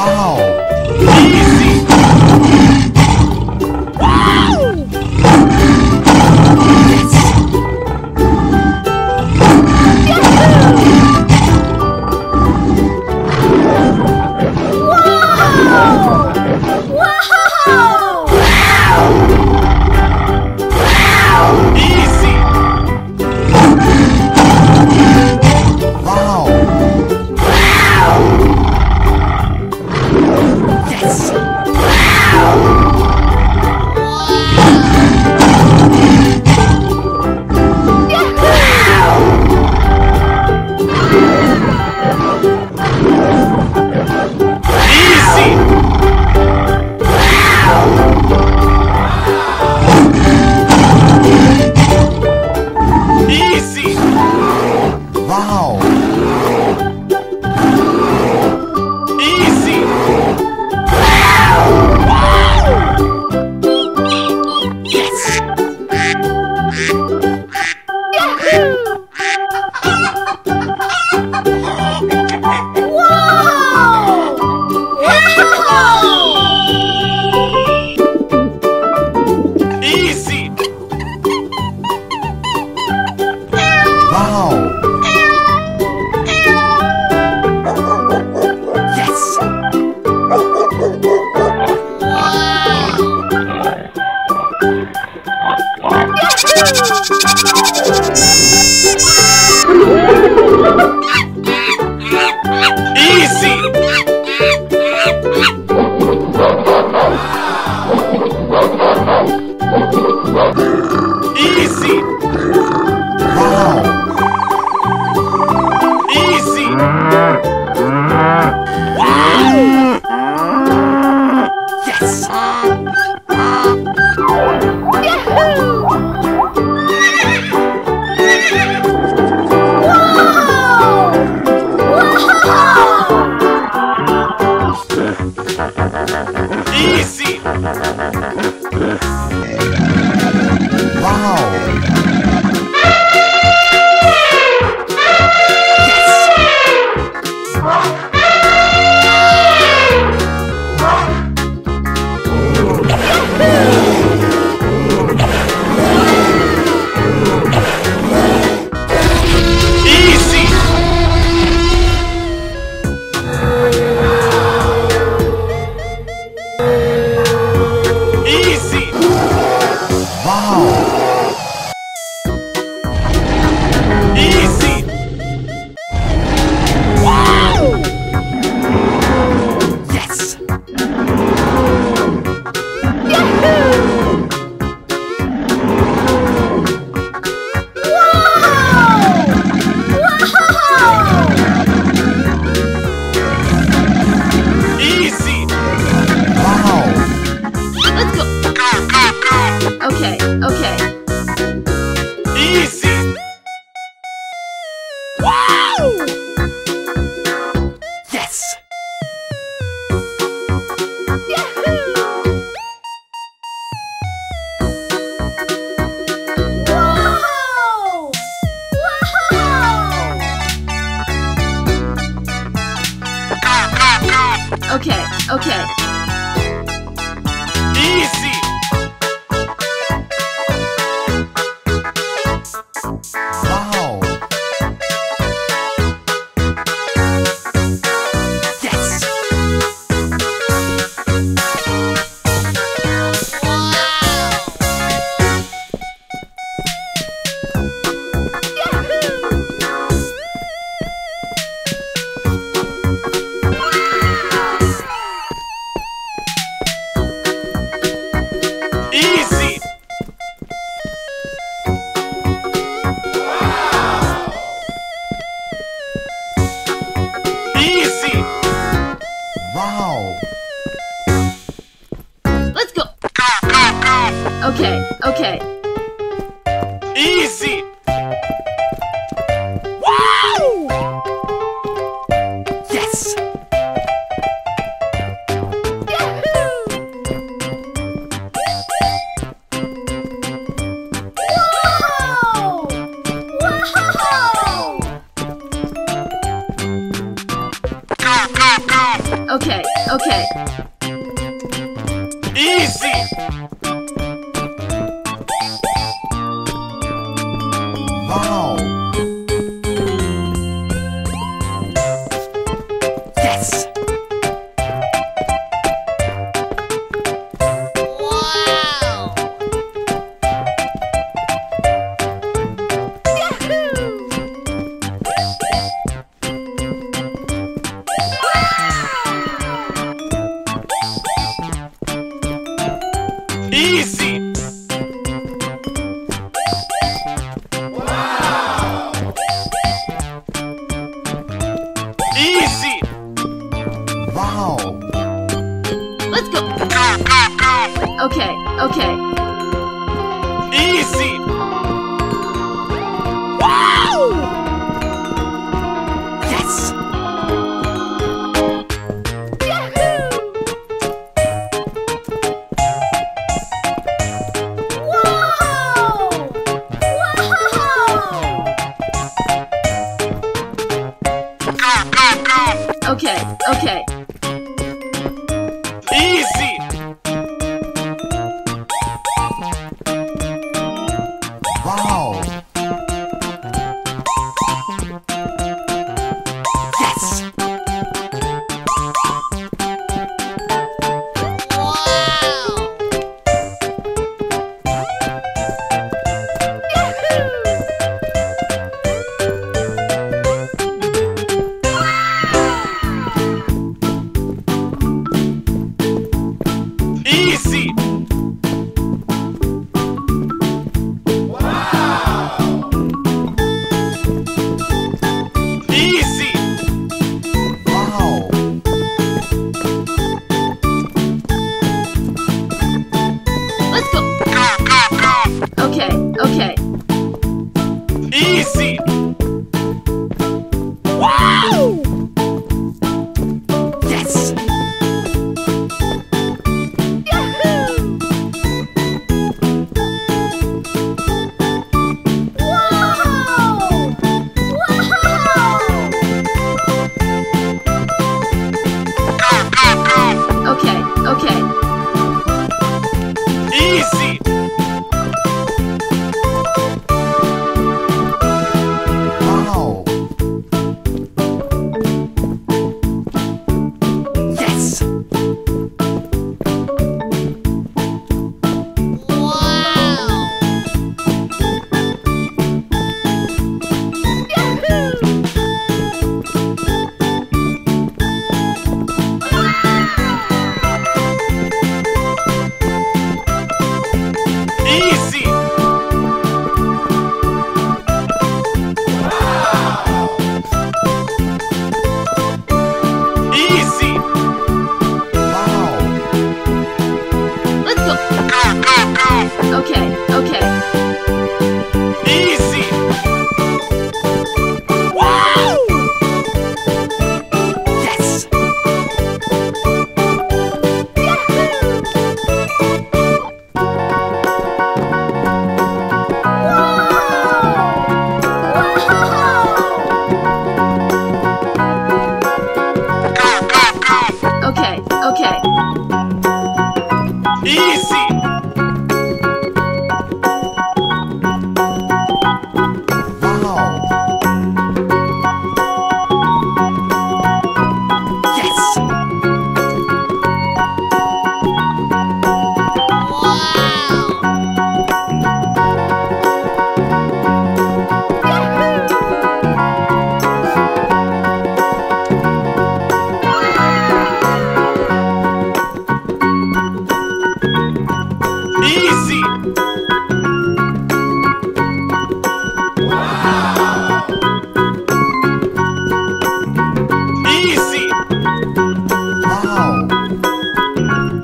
八号 Woo! Easy! Wow! Okay, okay. Easy! Ah, ah, ah. Okay, okay. Easy! Wow! Yahoo! Wow! Easy! Okay, okay.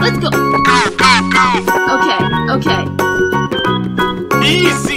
Let's go. Okay, okay. Easy.